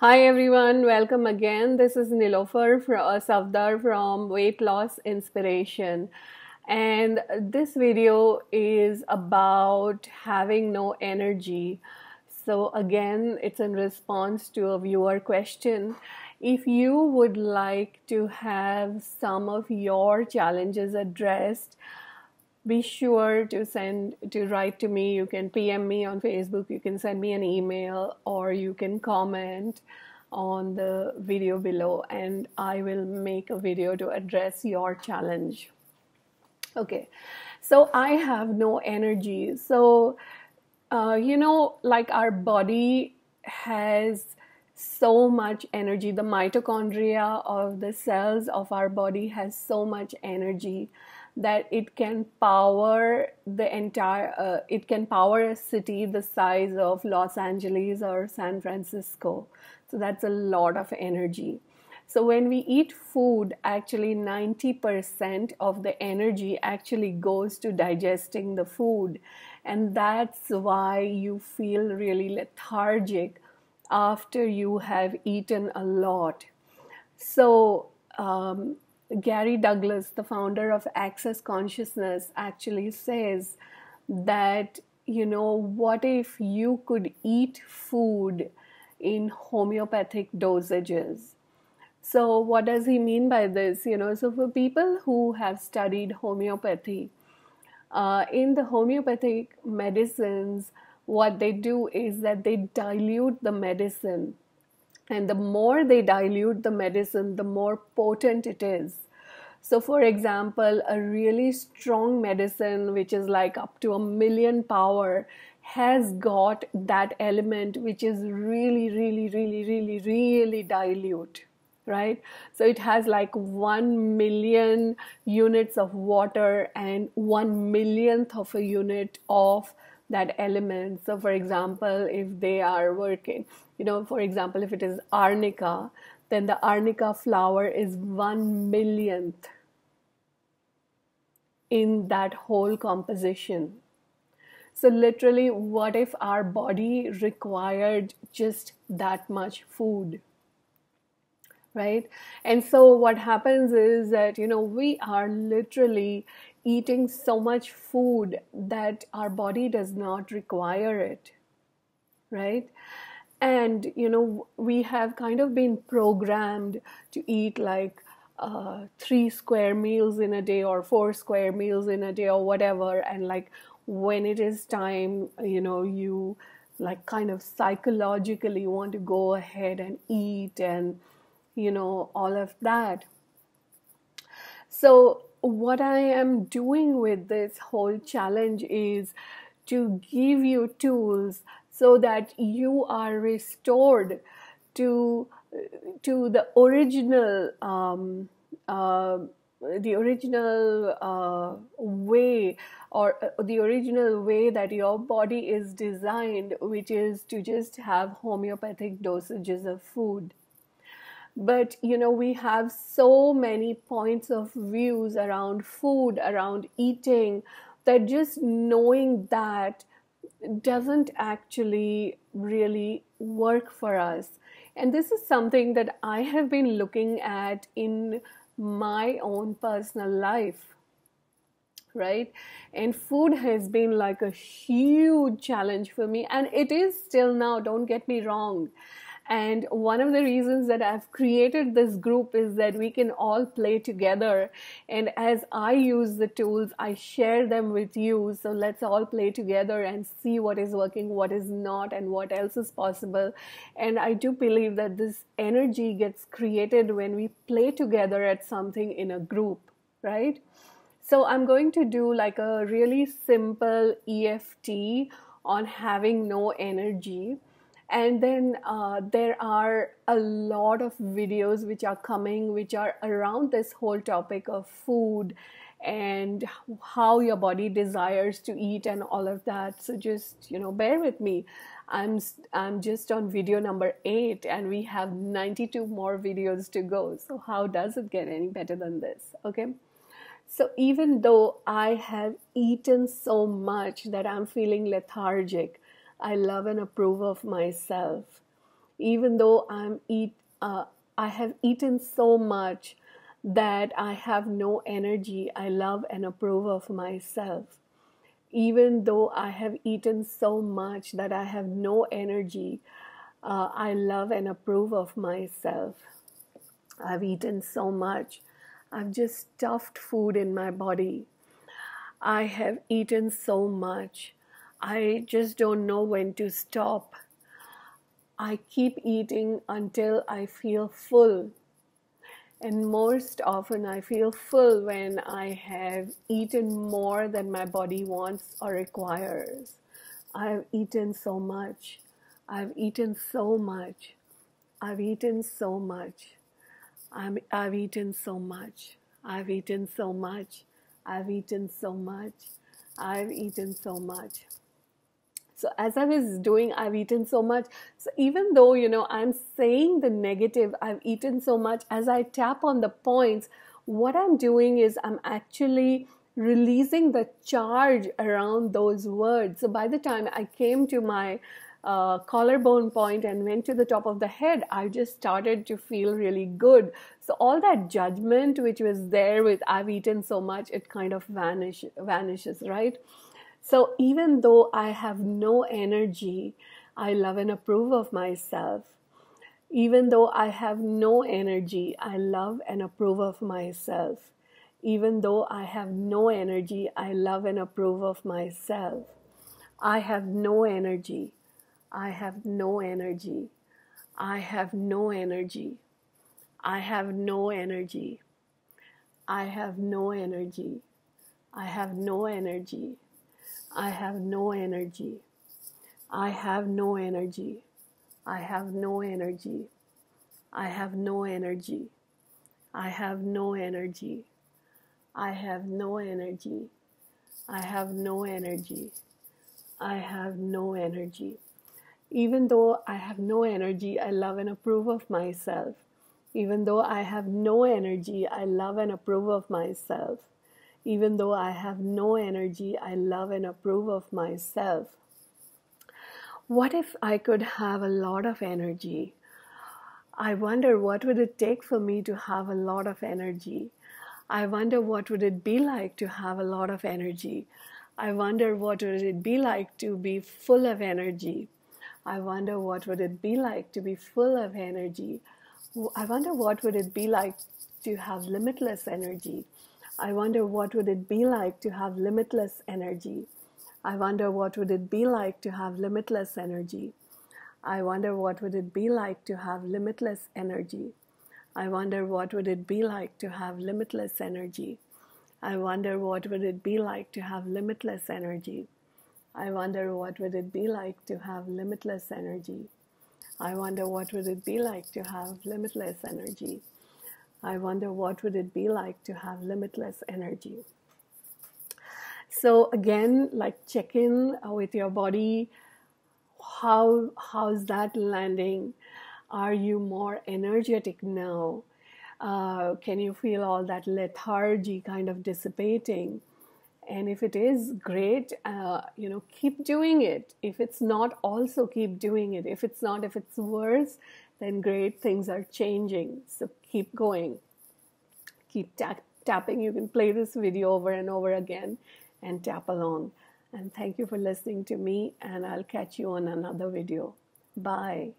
Hi everyone, welcome again. This is Nilofer from uh, from Weight Loss Inspiration. And this video is about having no energy. So again, it's in response to a viewer question. If you would like to have some of your challenges addressed, be sure to send to write to me. You can pm me on facebook. You can send me an email or you can comment on the video below and i will make a video to address your challenge. Okay. So i have no energy. So uh, you know like our body has so much energy. The mitochondria of the cells of our body has so much energy that it can power the entire uh, it can power a city the size of los angeles or san francisco. So that's a lot of energy. So when we eat food actually 90% of the energy actually goes to digesting the food. And that's why you feel really lethargic after you have eaten a lot so um, Gary Douglas, the founder of Access Consciousness, actually says that, you know, what if you could eat food in homeopathic dosages? So, what does he mean by this? You know, so for people who have studied homeopathy, uh, in the homeopathic medicines, what they do is that they dilute the medicine and the more they dilute the medicine, the more potent it is. So, for example, a really strong medicine, which is like up to a million power, has got that element which is really, really, really, really, really dilute, right? So, it has like one million units of water and one millionth of a unit of that element. So, for example, if they are working, you know, for example, if it is arnica, then the arnica flower is one millionth in that whole composition. So, literally, what if our body required just that much food? Right? And so, what happens is that, you know, we are literally eating so much food that our body does not require it. Right? and you know we have kind of been programmed to eat like uh, three square meals in a day or four square meals in a day or whatever and like when it is time you know you like kind of psychologically want to go ahead and eat and you know all of that so what i am doing with this whole challenge is to give you tools so that you are restored to to the original um, uh, the original uh, way or uh, the original way that your body is designed which is to just have homeopathic dosages of food but you know we have so many points of views around food around eating that just knowing that doesn't actually really work for us. And this is something that I have been looking at in my own personal life, right? And food has been like a huge challenge for me, and it is still now, don't get me wrong. And one of the reasons that I've created this group is that we can all play together. And as I use the tools, I share them with you. So let's all play together and see what is working, what is not, and what else is possible. And I do believe that this energy gets created when we play together at something in a group, right? So I'm going to do like a really simple EFT on having no energy and then uh, there are a lot of videos which are coming which are around this whole topic of food and how your body desires to eat and all of that. So just you know bear with me. I'm i'm just on video number 8 and we have 92 more videos to go. So how does it get any better than this? Okay? So even though i have eaten so much that i'm feeling lethargic I love and approve of myself. even though I'm eat, uh, I have eaten so much that I have no energy, I love and approve of myself. Even though I have eaten so much that I have no energy, uh, I love and approve of myself. I've eaten so much. I've just stuffed food in my body. I have eaten so much. I just don't know when to stop. I keep eating until I feel full. And most often, I feel full when I have eaten more than my body wants or requires. I have eaten so much. I've eaten so much. I've eaten so much. I'm, I've eaten so much. I've eaten so much. I've eaten so much. I've eaten so much. So as I was doing, I've eaten so much. So even though, you know, I'm saying the negative, I've eaten so much, as I tap on the points, what I'm doing is I'm actually releasing the charge around those words. So by the time I came to my uh, collarbone point and went to the top of the head, I just started to feel really good. So all that judgment which was there with I've eaten so much, it kind of vanish vanishes, right? So even though I have no energy, I love and approve of myself. Even though I have no energy, I love and approve of myself. Even though I have no energy, I love and approve of myself. I have no energy. I have no energy. I have no energy. I have no energy. I have no energy. I have no energy. I have no energy. I have no energy. I have no energy. I have no energy. I have no energy. I have no energy. I have no energy. I have no energy. Even though I have no energy, I love and approve of myself. Even though I have no energy, I love and approve of myself. Even though I have no energy, I love and approve of myself. What if I could have a lot of energy? I wonder what would it take for me to have a lot of energy. I wonder what would it be like to have a lot of energy. I wonder what would it be like to be full of energy. I wonder what would it be like to be full of energy. I wonder what would it be like to have limitless energy. I wonder what would it be like to have limitless energy. I wonder what would it be like to have limitless energy. I wonder what would it be like to have limitless energy. I wonder what would it be like to have limitless energy. I wonder what would it be like to have limitless energy. I wonder what would it be like to have limitless energy. I wonder what would it be like to have limitless energy. I wonder what would it be like to have limitless energy. So again, like check in with your body. How how's that landing? Are you more energetic now? Uh, can you feel all that lethargy kind of dissipating? And if it is great uh, you know keep doing it. If it's not also keep doing it. If it's not if it's worse then great things are changing. So keep going. Keep ta- tapping. You can play this video over and over again and tap along. And thank you for listening to me and i'll catch you on another video. Bye